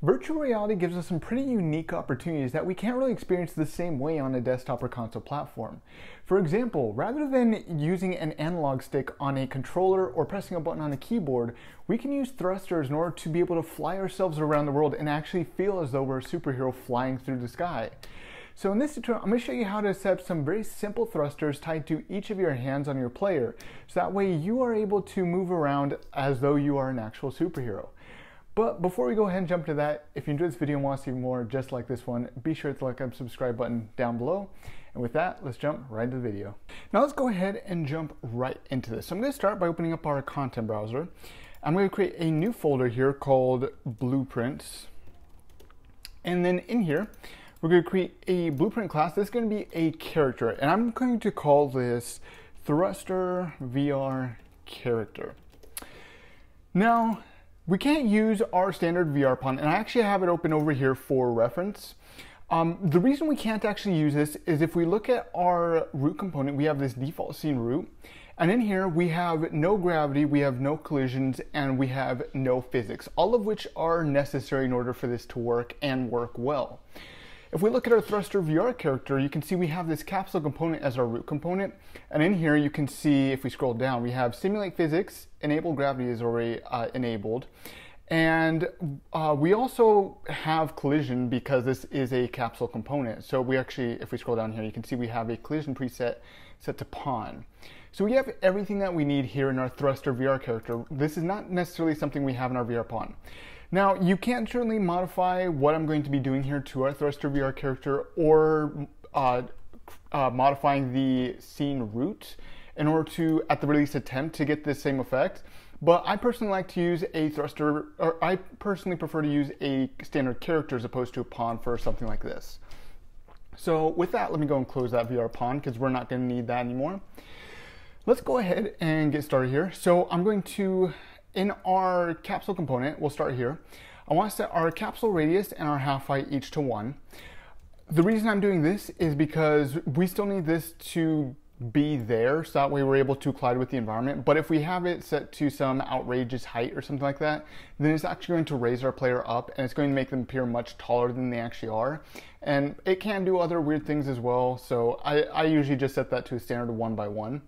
Virtual reality gives us some pretty unique opportunities that we can't really experience the same way on a desktop or console platform. For example, rather than using an analog stick on a controller or pressing a button on a keyboard, we can use thrusters in order to be able to fly ourselves around the world and actually feel as though we're a superhero flying through the sky. So in this tutorial, I'm going to show you how to set up some very simple thrusters tied to each of your hands on your player. So that way you are able to move around as though you are an actual superhero. But before we go ahead and jump to that, if you enjoyed this video and want to see more just like this one, be sure to like and subscribe button down below. And with that, let's jump right into the video. Now let's go ahead and jump right into this. So I'm going to start by opening up our content browser. I'm going to create a new folder here called Blueprints. And then in here, we're going to create a blueprint class. Going to be a character, and I'm going to call this Thruster VR Character. Now, we can't use our standard VR pawn, and I actually have it open over here for reference. Um, the reason we can't actually use this is if we look at our root component, we have this default scene root, and in here we have no gravity, we have no collisions, and we have no physics, all of which are necessary in order for this to work and work well. If we look at our thruster VR character, you can see we have this capsule component as our root component. And in here, you can see, if we scroll down, we have simulate physics, enable gravity is already uh, enabled. And uh, we also have collision because this is a capsule component. So we actually, if we scroll down here, you can see we have a collision preset set to pawn. So we have everything that we need here in our thruster VR character. This is not necessarily something we have in our VR pawn. Now, you can certainly modify what I'm going to be doing here to our Thruster VR character or uh, uh, modifying the scene root in order to, at the release attempt, to get the same effect. But I personally like to use a thruster, or I personally prefer to use a standard character as opposed to a pawn for something like this. So with that, let me go and close that VR pawn because we're not going to need that anymore. Let's go ahead and get started here. So I'm going to in our capsule component, we'll start here. I want to set our capsule radius and our half height each to one. The reason I'm doing this is because we still need this to be there so that way we're able to collide with the environment. But if we have it set to some outrageous height or something like that, then it's actually going to raise our player up and it's going to make them appear much taller than they actually are. And it can do other weird things as well. So I, I usually just set that to a standard one by one.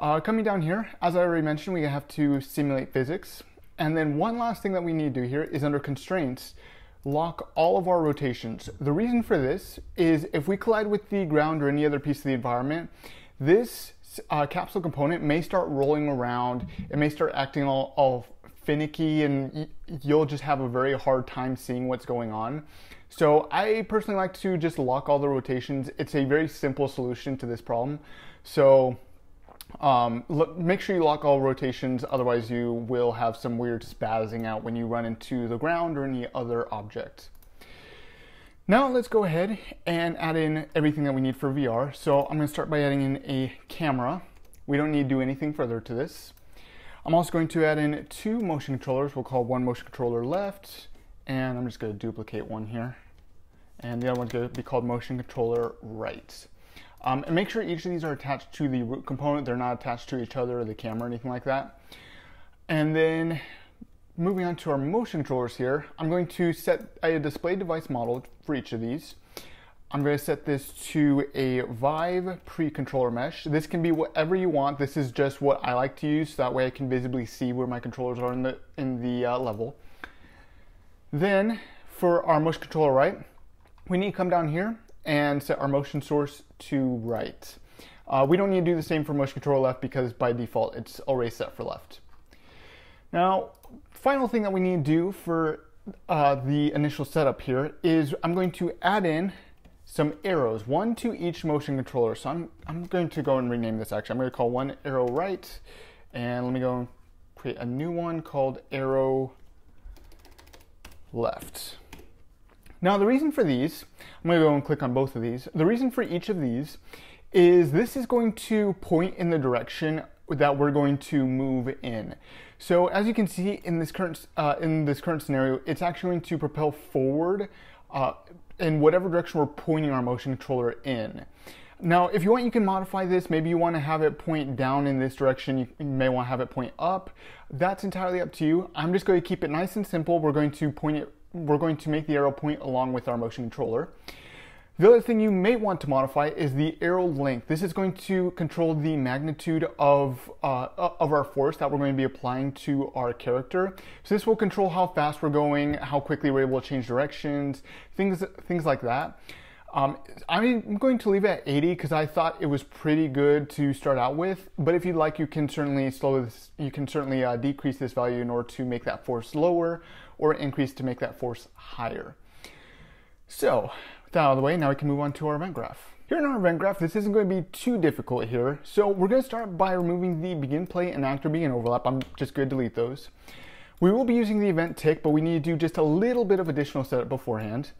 Uh, coming down here, as I already mentioned, we have to simulate physics. And then one last thing that we need to do here is under constraints, lock all of our rotations. The reason for this is if we collide with the ground or any other piece of the environment, this uh, capsule component may start rolling around. It may start acting all, all finicky and you'll just have a very hard time seeing what's going on. So I personally like to just lock all the rotations. It's a very simple solution to this problem. So um, look, make sure you lock all rotations, otherwise you will have some weird spazzing out when you run into the ground or any other object. Now let's go ahead and add in everything that we need for VR. So I'm going to start by adding in a camera. We don't need to do anything further to this. I'm also going to add in two motion controllers. We'll call one motion controller left, and I'm just going to duplicate one here. And the other one's to be called motion controller right. Um, and make sure each of these are attached to the root component. They're not attached to each other or the camera or anything like that. And then moving on to our motion controllers here, I'm going to set a display device model for each of these. I'm going to set this to a Vive pre-controller mesh. This can be whatever you want. This is just what I like to use. So that way I can visibly see where my controllers are in the, in the uh, level. Then for our motion controller right, we need to come down here and set our motion source to right. Uh, we don't need to do the same for motion control left because by default it's already set for left. Now, final thing that we need to do for uh, the initial setup here is I'm going to add in some arrows, one to each motion controller. So I'm, I'm going to go and rename this actually. I'm going to call one arrow right, and let me go and create a new one called arrow left. Now the reason for these, I'm gonna go and click on both of these. The reason for each of these is this is going to point in the direction that we're going to move in. So as you can see in this current uh, in this current scenario, it's actually going to propel forward uh, in whatever direction we're pointing our motion controller in. Now, if you want, you can modify this. Maybe you want to have it point down in this direction. You may want to have it point up. That's entirely up to you. I'm just going to keep it nice and simple. We're going to point it we're going to make the arrow point along with our motion controller. The other thing you may want to modify is the arrow length. This is going to control the magnitude of, uh, of our force that we're going to be applying to our character. So this will control how fast we're going, how quickly we're able to change directions, things, things like that. Um, I'm going to leave it at 80 because I thought it was pretty good to start out with. But if you'd like, you can certainly slow this, you can certainly uh, decrease this value in order to make that force lower or increase to make that force higher. So with that out of the way, now we can move on to our event graph. Here in our event graph, this isn't going to be too difficult here. So we're going to start by removing the begin play and actor begin overlap. I'm just going to delete those. We will be using the event tick, but we need to do just a little bit of additional setup beforehand.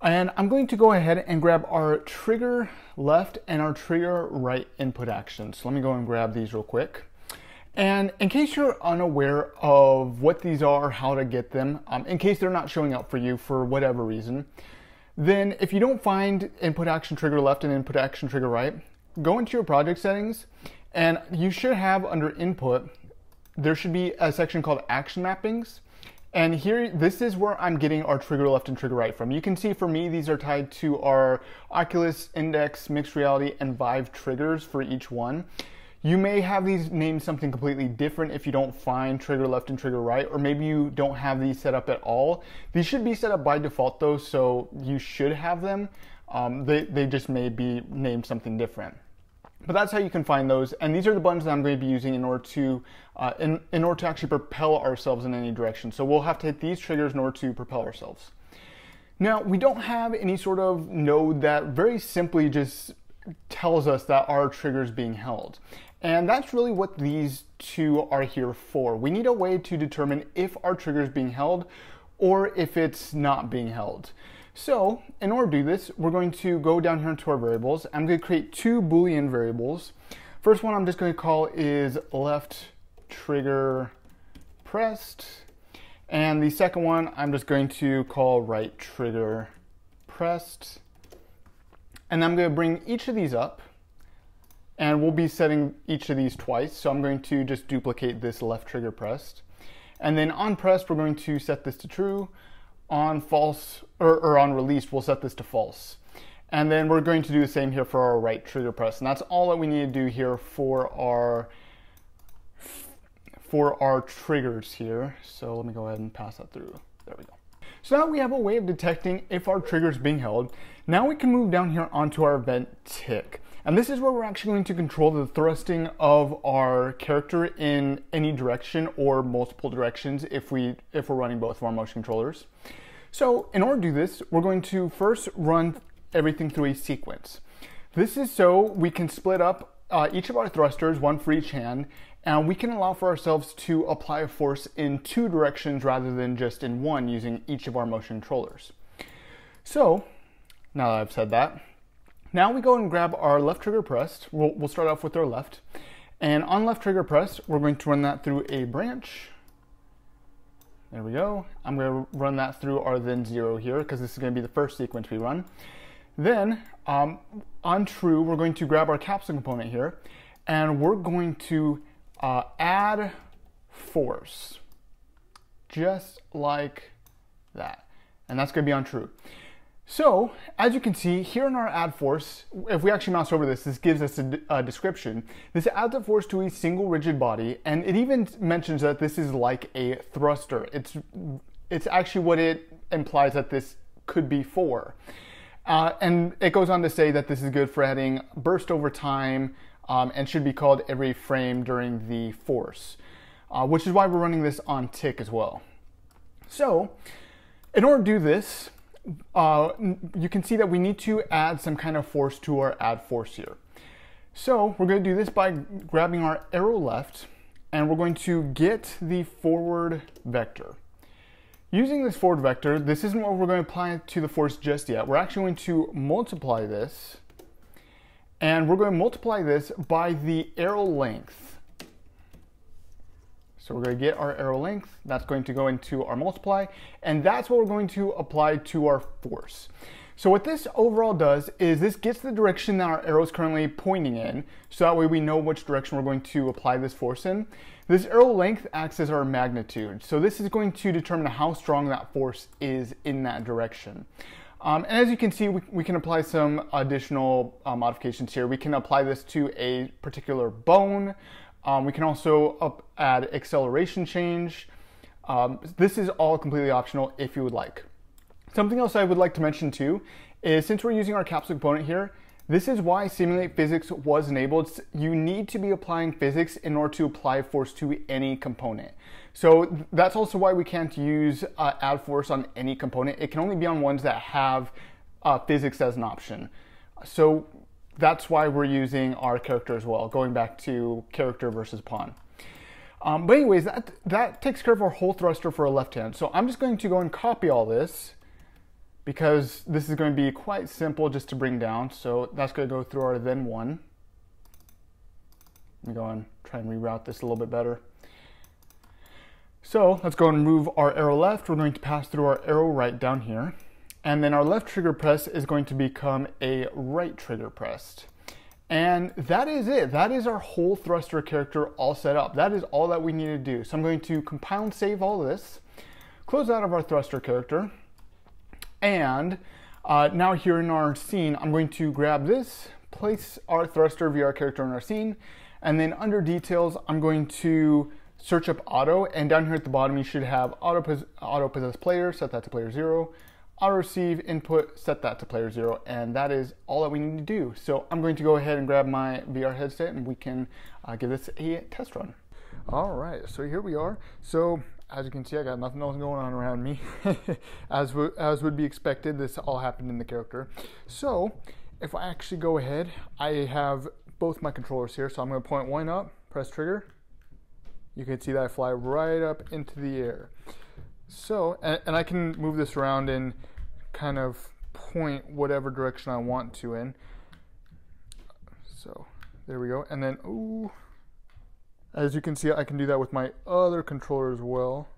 And I'm going to go ahead and grab our trigger left and our trigger right input actions. So let me go and grab these real quick. And in case you're unaware of what these are, how to get them, um, in case they're not showing up for you for whatever reason, then if you don't find input action trigger left and input action trigger right, go into your project settings and you should have under input, there should be a section called action mappings. And here, this is where I'm getting our trigger left and trigger right from. You can see for me, these are tied to our Oculus, Index, Mixed Reality, and Vive triggers for each one. You may have these named something completely different if you don't find trigger left and trigger right, or maybe you don't have these set up at all. These should be set up by default though, so you should have them. Um, they, they just may be named something different. But that's how you can find those. And these are the buttons that I'm going to be using in order to, uh, in, in order to actually propel ourselves in any direction. So we'll have to hit these triggers in order to propel ourselves. Now, we don't have any sort of node that very simply just tells us that our trigger is being held. And that's really what these two are here for. We need a way to determine if our trigger is being held or if it's not being held. So in order to do this, we're going to go down here into our variables. I'm going to create two Boolean variables. First one I'm just going to call is left trigger pressed. And the second one I'm just going to call right trigger pressed. And I'm going to bring each of these up and we'll be setting each of these twice. So I'm going to just duplicate this left trigger pressed. And then on pressed, we're going to set this to true. On false, or, or on released, we'll set this to false. And then we're going to do the same here for our right trigger press. And that's all that we need to do here for our for our triggers here. So let me go ahead and pass that through. There we go. So now we have a way of detecting if our trigger is being held. Now we can move down here onto our event tick. And this is where we're actually going to control the thrusting of our character in any direction or multiple directions if, we, if we're running both of our motion controllers. So in order to do this, we're going to first run everything through a sequence. This is so we can split up uh, each of our thrusters, one for each hand, and we can allow for ourselves to apply a force in two directions rather than just in one using each of our motion controllers. So, now that I've said that, now we go and grab our left trigger pressed. We'll, we'll start off with our left. And on left trigger pressed, we're going to run that through a branch. There we go. I'm going to run that through our then zero here because this is going to be the first sequence we run. Then um, on true, we're going to grab our capsule component here and we're going to uh, add force just like that. And that's going to be on true. So, as you can see here in our add force, if we actually mouse over this, this gives us a, a, description. This adds a force to a single rigid body, and it even mentions that this is like a thruster. It's, it's actually what it implies that this could be for. Uh, and it goes on to say that this is good for adding burst over time um, and should be called every frame during the force, uh, which is why we're running this on tick as well. So, in order to do this, uh, you can see that we need to add some kind of force to our add force here. So we're going to do this by grabbing our arrow left and we're going to get the forward vector. Using this forward vector, this isn't what we're going to apply to the force just yet. We're actually going to multiply this and we're going to multiply this by the arrow length. So we're going to get our arrow length, that's going to go into our multiply, and that's what we're going to apply to our force. So what this overall does is this gets the direction that our arrow is currently pointing in, so that way we know which direction we're going to apply this force in. This arrow length acts as our magnitude, so this is going to determine how strong that force is in that direction. Um, and as you can see, we, we can apply some additional uh, modifications here. We can apply this to a particular bone. Um, we can also up, add acceleration change. Um, this is all completely optional if you would like. Something else I would like to mention too is since we're using our capsule component here, this is why Simulate Physics was enabled. You need to be applying physics in order to apply force to any component. So that's also why we can't use uh, add force on any component. It can only be on ones that have uh, physics as an option. So that's why we're using our character as well, going back to character versus pawn. Um, but anyways, that, that takes care of our whole thruster for a left hand. So I'm just going to go and copy all this because this is going to be quite simple just to bring down. So that's going to go through our then one. Let me go and try and reroute this a little bit better. So let's go and move our arrow left. We're going to pass through our arrow right down here. And then our left trigger press is going to become a right trigger pressed. And that is it. That is our whole thruster character all set up. That is all that we need to do. So I'm going to compile and save all this, close out of our thruster character, and uh, now here in our scene, I'm going to grab this, place our thruster VR character in our scene, and then under details, I'm going to search up auto, and down here at the bottom, you should have auto, pos auto possess player, set that to player zero, auto receive input, set that to player zero, and that is all that we need to do. So I'm going to go ahead and grab my VR headset and we can uh, give this a test run. All right, so here we are. So as you can see, I got nothing else going on around me. as, as would be expected, this all happened in the character. So if I actually go ahead, I have both my controllers here. So I'm going to point one up, press trigger. You can see that I fly right up into the air. So, and, and I can move this around and kind of point whatever direction I want to in. So there we go. And then, ooh, as you can see, I can do that with my other controller as well.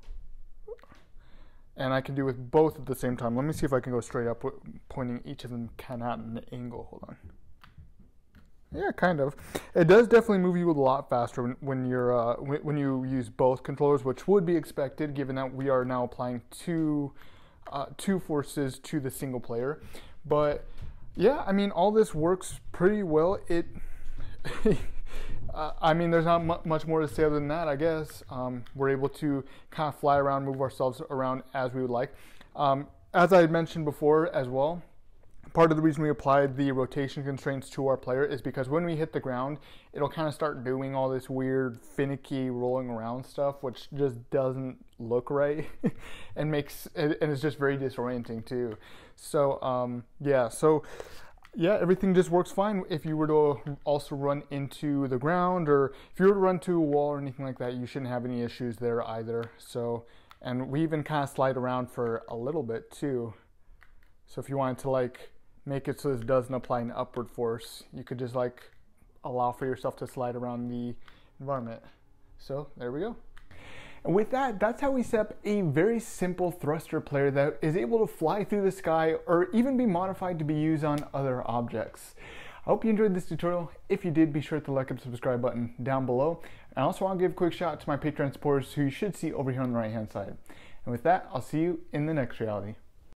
And I can do with both at the same time. Let me see if I can go straight up, pointing each of them kind of at an angle. Hold on. Yeah, kind of. It does definitely move you a lot faster when, when you're uh, when, when, you use both controllers, which would be expected given that we are now applying two uh, two forces to the single player. But yeah, I mean, all this works pretty well. It uh, I mean, there's not much more to say other than that, I guess. Um, we're able to kind of fly around, move ourselves around as we would like. Um, as I had mentioned before as well, part of the reason we applied the rotation constraints to our player is because when we hit the ground, it'll kind of start doing all this weird, finicky rolling around stuff, which just doesn't look right and makes, and it's just very disorienting too. So, um, yeah, so yeah, everything just works fine. If you were to also run into the ground or if you were to run to a wall or anything like that, you shouldn't have any issues there either. So, and we even kind of slide around for a little bit too. So if you wanted to like make it so this doesn't apply an upward force, you could just like allow for yourself to slide around the environment. So there we go. And with that, that's how we set up a very simple thruster player that is able to fly through the sky or even be modified to be used on other objects. I hope you enjoyed this tutorial. If you did, be sure to like and subscribe button down below. And also want to give a quick shout out to my Patreon supporters who you should see over here on the right hand side. And with that, I'll see you in the next reality.